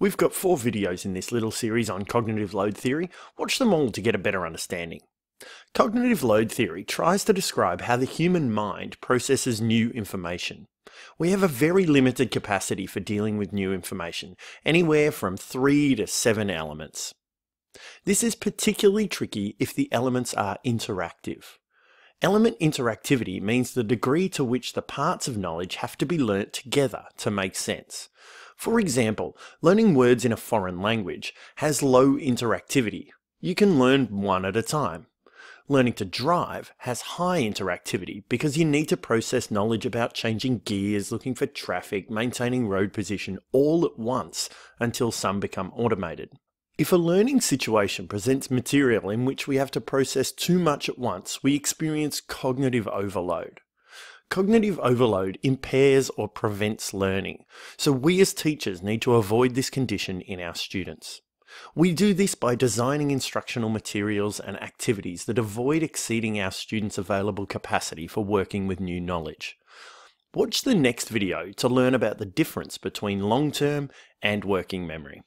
We've got four videos in this little series on cognitive load theory. Watch them all to get a better understanding. Cognitive load theory tries to describe how the human mind processes new information. We have a very limited capacity for dealing with new information, anywhere from three to seven elements. This is particularly tricky if the elements are interactive. Element interactivity means the degree to which the parts of knowledge have to be learnt together to make sense. For example, learning words in a foreign language has low interactivity. You can learn one at a time. Learning to drive has high interactivity because you need to process knowledge about changing gears, looking for traffic, maintaining road position all at once until some become automated. If a learning situation presents material in which we have to process too much at once, we experience cognitive overload. Cognitive overload impairs or prevents learning, so we as teachers need to avoid this condition in our students. We do this by designing instructional materials and activities that avoid exceeding our students' available capacity for working with new knowledge. Watch the next video to learn about the difference between long-term and working memory.